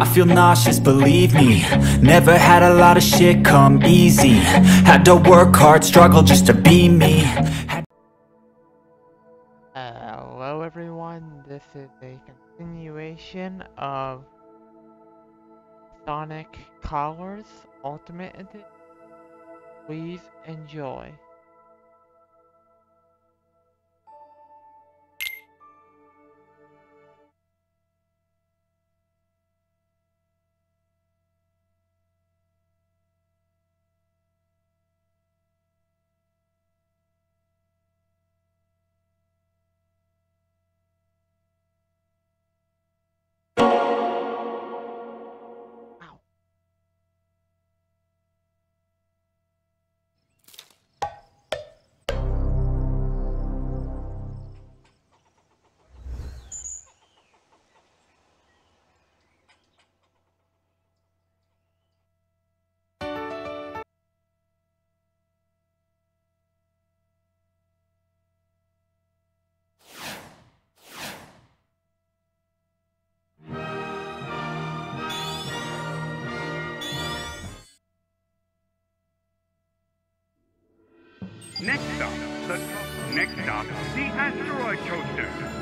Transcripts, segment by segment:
I feel nauseous, believe me Never had a lot of shit come easy Had to work hard, struggle just to be me Had Hello everyone, this is a continuation of Sonic Colors Ultimate Edition. Please enjoy. Next stop, the next stop, the asteroid coaster.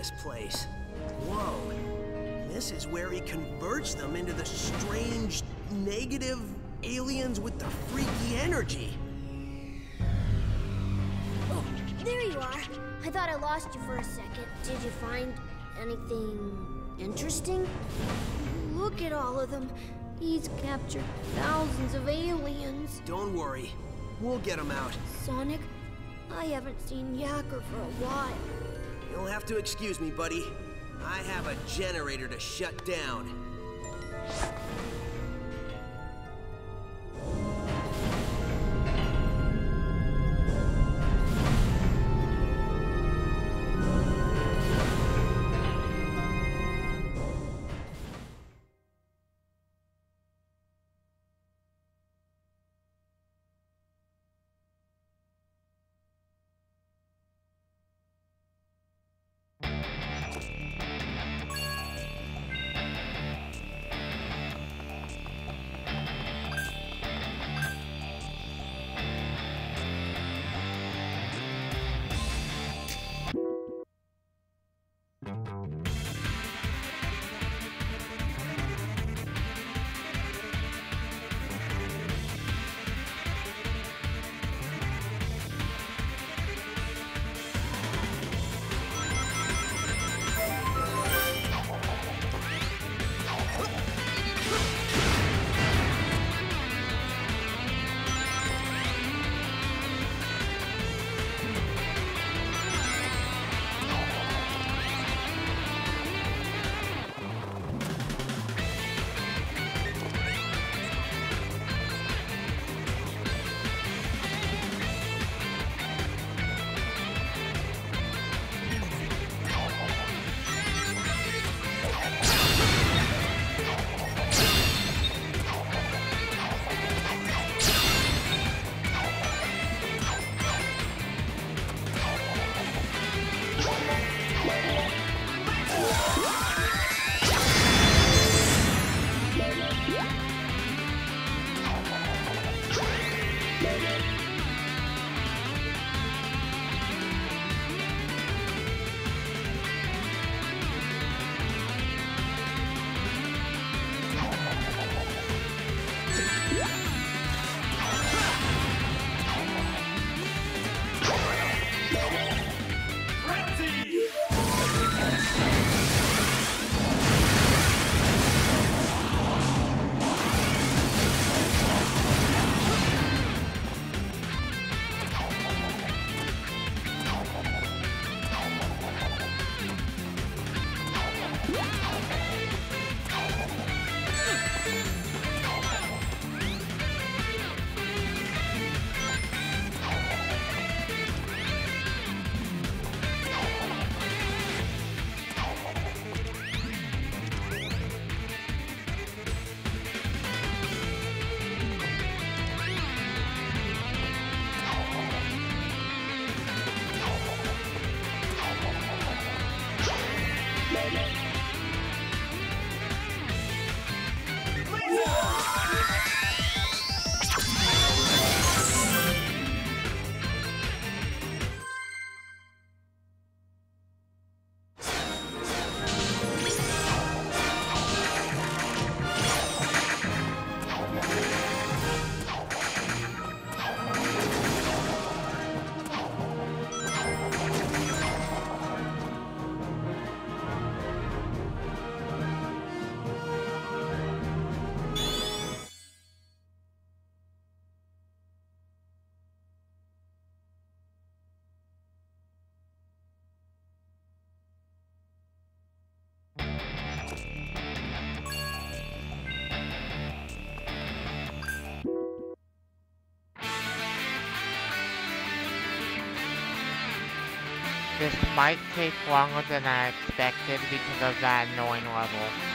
This place? Whoa. This is where he converts them into the strange, negative aliens with the freaky energy. Oh, there you are. I thought I lost you for a second. Did you find anything interesting? Look at all of them. He's captured thousands of aliens. Don't worry. We'll get him out. Sonic, I haven't seen Yacker for a while. You'll have to excuse me, buddy. I have a generator to shut down. This might take longer than I expected because of that annoying level.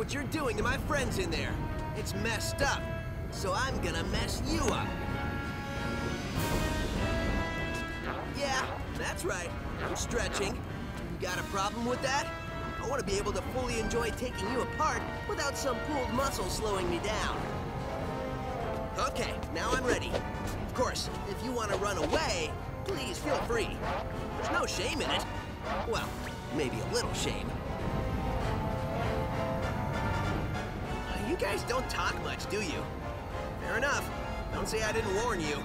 What you're doing to my friends in there. It's messed up. So I'm gonna mess you up. Yeah, that's right. I'm stretching. You got a problem with that? I want to be able to fully enjoy taking you apart without some pulled muscle slowing me down. Okay, now I'm ready. Of course, if you want to run away, please feel free. There's no shame in it. Well, maybe a little shame. Guys don't talk much, do you? Fair enough. Don't say I didn't warn you.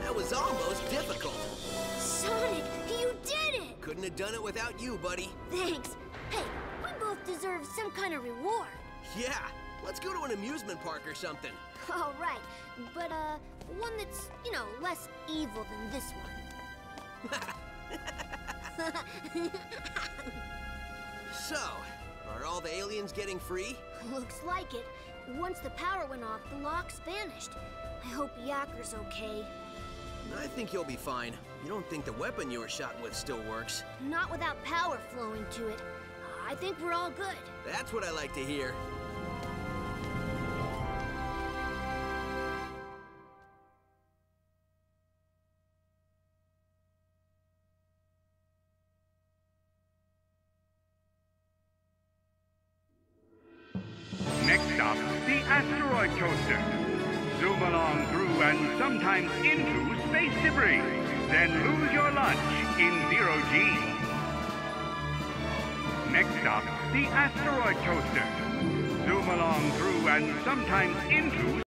That was almost difficult. Sonic, you did it. Couldn't have done it without you, buddy. Thanks. Hey, we both deserve some kind of reward. Yeah, let's go to an amusement park or something. All right, but uh, one that's, you know, less evil than this one. So, are all the aliens getting free? Looks like it. Once the power went off, the locks vanished. I hope Yacker's okay. I think you'll be fine. You don't think the weapon you were shot with still works? Not without power flowing to it. I think we're all good. That's what I like to hear. Lunch in zero G. Next up, the asteroid coaster. Zoom along through and sometimes into